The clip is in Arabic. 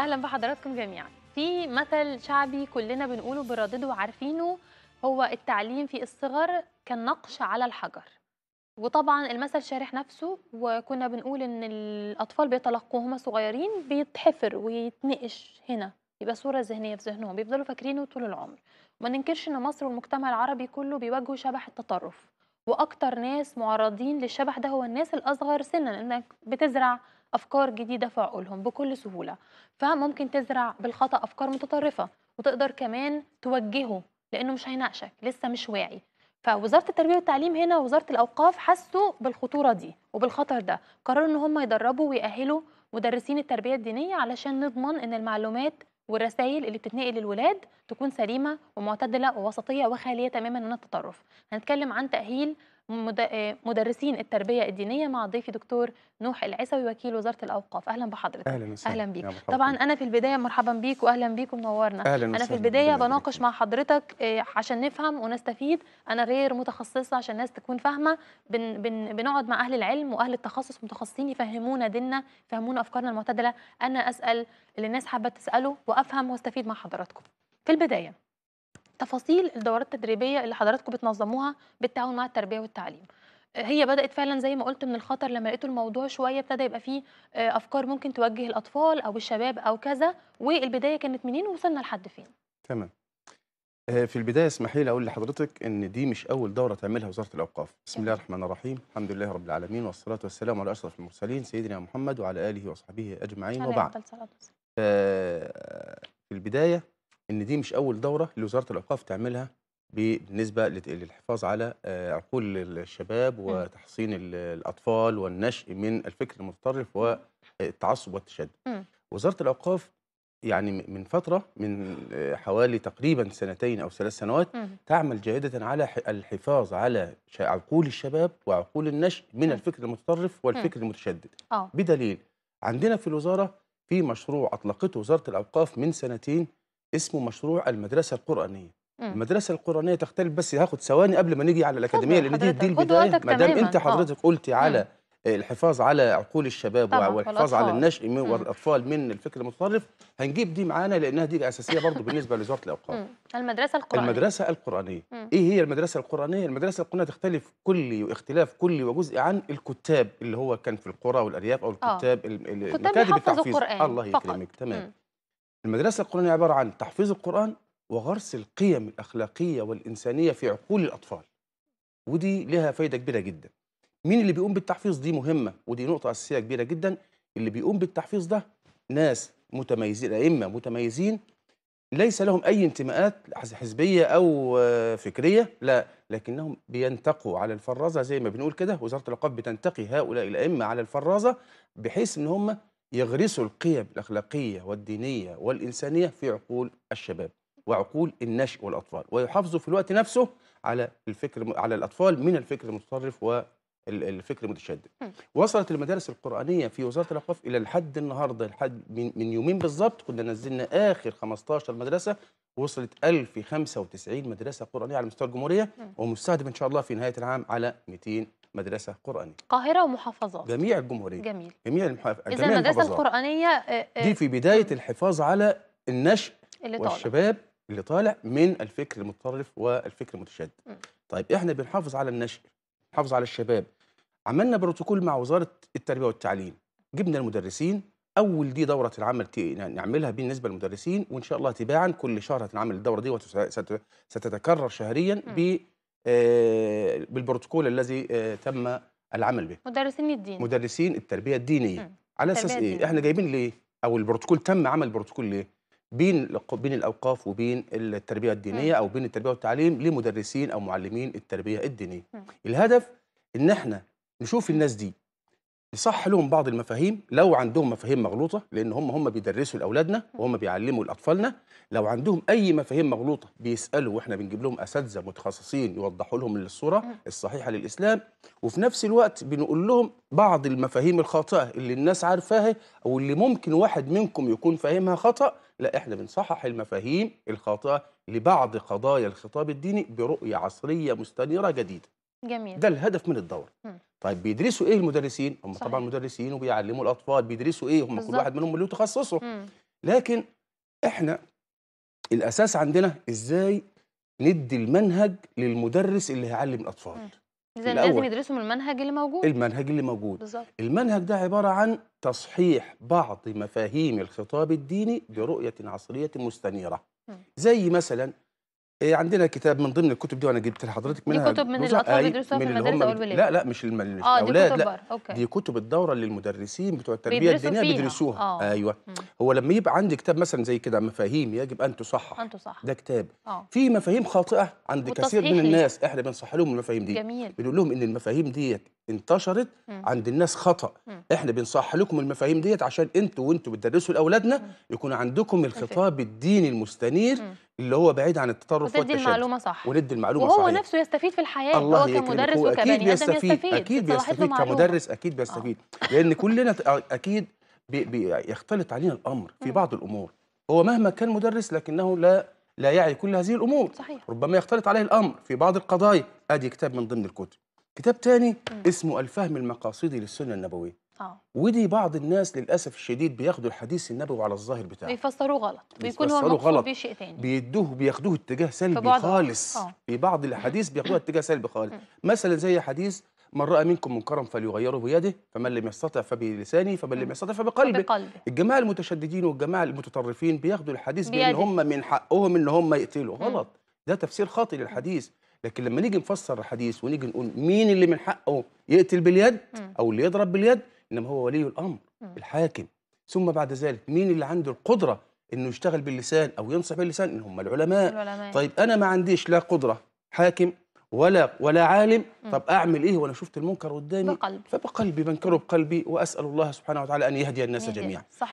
أهلا بحضراتكم جميعا. في مثل شعبي كلنا بنقوله بنردده وعارفينه هو التعليم في الصغر كالنقش على الحجر. وطبعا المثل شارح نفسه وكنا بنقول إن الأطفال بيتلقوه هم صغيرين بيتحفر ويتنقش هنا يبقى صورة ذهنية في ذهنهم بيفضلوا فاكرينه طول العمر. وما ننكرش إن مصر والمجتمع العربي كله بيواجهوا شبح التطرف وأكتر ناس معرضين للشبح ده هو الناس الأصغر سنا إنك بتزرع أفكار جديدة في عقولهم بكل سهولة فممكن تزرع بالخطأ أفكار متطرفة وتقدر كمان توجهه لأنه مش هيناقشك لسه مش واعي. فوزارة التربية والتعليم هنا ووزاره الأوقاف حسوا بالخطورة دي وبالخطر ده قرروا إن هم يدربوا ويأهلوا مدرسين التربية الدينية علشان نضمن إن المعلومات والرسائل اللي بتتنقل للولاد تكون سليمة ومعتدلة ووسطية وخالية تماما من التطرف. هنتكلم عن تأهيل مدرسين التربية الدينية مع ضيفي دكتور نوح العيسوي وكيل وزارة الأوقاف. أهلا بحضرتك. أهلا وسهلا. أهلا بيك. طبعا. أنا في البداية مرحبا بيك واهلا بيك ومنورنا. أهلا أنا في البداية بناقش مع حضرتك آه، عشان نفهم ونستفيد. أنا غير متخصصة عشان الناس تكون فاهمة. بن بن بنقعد مع أهل العلم وأهل التخصص متخصصين يفهمونا ديننا يفهمونا أفكارنا المعتدلة. أنا أسأل اللي الناس حابة تسأله وأفهم وأستفيد مع حضراتكم. في البداية تفاصيل الدورات التدريبية اللي حضراتكم بتنظموها بالتعاون مع التربية والتعليم. آه، هي بدأت فعلا زي ما قلت من الخطر لما لقيتوا الموضوع شوية ابتدى يبقى فيه آه، أفكار ممكن توجه الأطفال أو الشباب أو كذا والبداية كانت منين ووصلنا لحد فين. تمام. آه، في البداية اسمحي لي أقول لحضرتك إن دي مش أول دورة تعملها وزارة الأوقاف. بسم الله الرحمن الرحيم. الحمد لله رب العالمين والصلاة والسلام على أشرف المرسلين سيدنا محمد وعلى آله وصحبه أجمعين وبعد. في البداية إن دي مش أول دورة لوزارة الاوقاف تعملها بالنسبة للحفاظ على آه، عقول الشباب وتحصين ال- الأطفال والنشء من الفكر المتطرف والتعصب والتشدد. مم. وزارة الاوقاف يعني من فترة من آه، حوالي تقريبا سنتين أو ثلاث سنوات. تعمل جاهدة على الحفاظ على عقول الشباب وعقول النشء من. الفكر المتطرف والفكر المتشدد. بدليل عندنا في الوزارة في مشروع أطلقته وزارة الاوقاف من سنتين اسمه مشروع المدرسة القرآنية مم. المدرسة القرآنية تختلف بس هاخد ثواني قبل ما نيجي على الأكاديمية لأن دي دي البداية ما دام أنت آه. حضرتك قلتي على الحفاظ على عقول الشباب والحفاظ على. النشء من مم. والأطفال من الفكر المتطرف هنجيب دي معانا لأنها دي أساسية برضه بالنسبة لوزارة الأوقاف مم. المدرسة القرآنية المدرسة القرآنية مم. إيه هي المدرسة القرآنية؟ المدرسة القرآنية تختلف كلي واختلاف كلي وجزء عن الكتاب اللي هو كان في القرى والأرياف أو آه. الكتاب ال- ال- كتاب المكاتب يحفظوا التحفيظ القرآن الله. يكرمك تمام مم. المدرسة القرآنية عبارة عن تحفيظ القرآن وغرس القيم الأخلاقية والإنسانية في عقول الأطفال. ودي لها فايدة كبيرة جدا. مين اللي بيقوم بالتحفيظ؟ دي مهمة ودي نقطة أساسية كبيرة جدا. اللي بيقوم بالتحفيظ ده ناس متميزين أئمة متميزين. ليس لهم أي انتماءات حزبية أو فكرية لا لكنهم بينتقوا على الفرازة زي ما بنقول كده. وزارة الأوقاف بتنتقي هؤلاء الأئمة على الفرازة بحيث إن هم يغرسوا القيم الأخلاقية والدينية والإنسانية في عقول الشباب وعقول النشء والأطفال ويحافظوا في الوقت نفسه على الفكر على الأطفال من الفكر المتطرف والفكر المتشدد. وصلت المدارس القرآنية في وزارة الأوقاف إلى الحد النهاردة الحد من, من يومين بالظبط كنا نزلنا آخر 15 مدرسة وصلت 1095 مدرسة قرآنية على مستوى الجمهورية. ومستهدف إن شاء الله في نهاية العام على 200 مدرسة قرآنية. قاهره ومحافظات. جميع الجمهورية. جميل. جميع المحاف... إذا جميع المدرسة المحافظات. القرآنية آه، آه، دي في بداية. الحفاظ على النشء اللي طالع. والشباب اللي طالع من الفكر المتطرف والفكر المتشدد. طيب إحنا بنحافظ على النشء نحافظ على الشباب. عملنا بروتوكول مع وزارة التربية والتعليم. جبنا المدرسين أول دي دورة العمل تي- نعملها بالنسبة للمدرسين وإن شاء الله تباعا كل شهر هتنعمل الدورة دي وستتكرر شهريا. ب آه، بالبروتوكول الذي آه، تم العمل به مدرسين الدين مدرسين التربية الدينية مم. على أساس إيه. إحنا جايبين ليه أو البروتوكول تم عمل البروتوكول ليه بين بين الأوقاف وبين التربية الدينية مم. أو بين التربية والتعليم لمدرسين أو معلمين التربية الدينية مم. الهدف إن إحنا نشوف الناس دي نصح لهم بعض المفاهيم لو عندهم مفاهيم مغلوطة لأن هم هم بيدرسوا لأولادنا وهم بيعلموا لأطفالنا لو عندهم أي مفاهيم مغلوطة بيسألوا وإحنا بنجيب لهم أساتذة متخصصين يوضحوا لهم الصورة. الصحيحة للإسلام وفي نفس الوقت بنقول لهم بعض المفاهيم الخاطئة اللي الناس عارفاها أو اللي ممكن واحد منكم يكون فاهمها خطأ لا إحنا بنصحح المفاهيم الخاطئة لبعض قضايا الخطاب الديني برؤية عصرية مستنيرة جديدة جميل ده الهدف من الدورة مم. طيب بيدرسوا إيه المدرسين هم صحيح. طبعا مدرسين وبيعلموا الأطفال بيدرسوا إيه هم كل بالظبط. واحد منهم له تخصصه مم. لكن إحنا الأساس عندنا إزاي ندي المنهج للمدرس اللي هيعلم الأطفال. إذا لازم. يدرسوا من المنهج اللي موجود المنهج اللي موجود بالظبط المنهج ده عبارة عن تصحيح بعض مفاهيم الخطاب الديني برؤية عصرية مستنيرة مم. زي مثلا عندنا كتاب من ضمن الكتب دي وأنا جبت لحضرتك دي منها كتب من أي، بيدرسوها في اللي المدارس بت- الولاد؟ لا لا مش الم- دي الأولاد كتب لا أوكي دي كتب الدورة للمدرسين بتوع التربية الدينية. بيدرسوها آه. أيوه مم. هو لما يبقى عندي كتاب مثلا زي كده مفاهيم يجب أن تصحح أنتوا صح ده كتاب آه في مفاهيم خاطئة عند كثير من. الناس إحنا بنصحح لهم المفاهيم دي جميل بنقول لهم إن المفاهيم ديت انتشرت مم. عند الناس خطأ مم. إحنا بنصحح لكم المفاهيم ديت عشان أنتوا وأنتوا بتدرسوا لأولادنا. يكون عندكم الخطاب الديني المستنير. اللي هو بعيد عن التطرف والتشدد المعلومة صح. وندي المعلومة وهو صحيح. نفسه يستفيد في الحياة الله هو كمدرس وكبني آدم بيستفيد يستفيد. أكيد بيستفيد. كمدرس أكيد بيستفيد. لأن كلنا أكيد بي بيختلط علينا الأمر في. بعض الأمور. هو مهما كان مدرس لكنه لا لا يعي كل هذه الأمور. صحيح. ربما يختلط عليه الأمر في بعض القضايا. آدي كتاب من ضمن الكتب. كتاب تاني. اسمه الفهم المقاصدي للسنة النبوية. آه ودي بعض الناس للأسف الشديد بياخدوا الحديث النبوي على الظاهر بتاعه بيفسروه غلط بيكون هو المقصود. بيه شيء تاني بيدوه بياخدوه اتجاه سلبي خالص آه. في بعض الأحاديث بياخدوها اتجاه سلبي خالص. مثلا زي حديث من رأى منكم منكرا فليغيره بيده فمن لم يستطع فبلسانه فمن لم. يستطع فبقلبه بقلبه الجماعة المتشددين والجماعة المتطرفين بياخدوا الحديث بأن. هم من حقهم إن هم يقتلوا. غلط ده تفسير خاطئ للحديث لكن لما نيجي نفسر الحديث ونيجي نقول مين اللي من حقه يقتل باليد. أو اللي يضرب باليد إنما هو ولي الأمر. الحاكم. ثم بعد ذلك مين اللي عنده القدرة إنه يشتغل باللسان أو ينصح باللسان؟ ان هم العلماء. العلماء. طيب أنا ما عنديش لا قدرة حاكم ولا ولا عالم مم. طب أعمل إيه؟ وأنا شفت المنكر قدامي. بقلبي. فبقلبي بنكره بقلبي وأسأل الله سبحانه وتعالى أن يهدي الناس يهدي. جميعا. صح.